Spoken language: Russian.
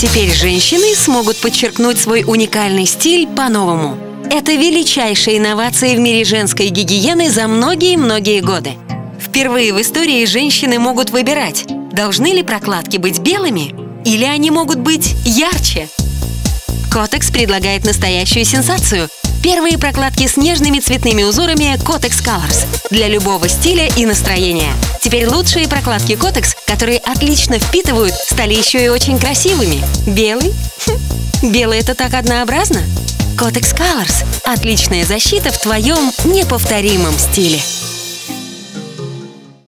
Теперь женщины смогут подчеркнуть свой уникальный стиль по-новому. Это величайшая инновация в мире женской гигиены за многие-многие годы. Впервые в истории женщины могут выбирать, должны ли прокладки быть белыми или они могут быть ярче. Котекс предлагает настоящую сенсацию. Первые прокладки с нежными цветными узорами Kotex Colors для любого стиля и настроения. Теперь лучшие прокладки Kotex, которые отлично впитывают, стали еще и очень красивыми. Белый? Хм, белый это так однообразно? Kotex Colors – отличная защита в твоем неповторимом стиле.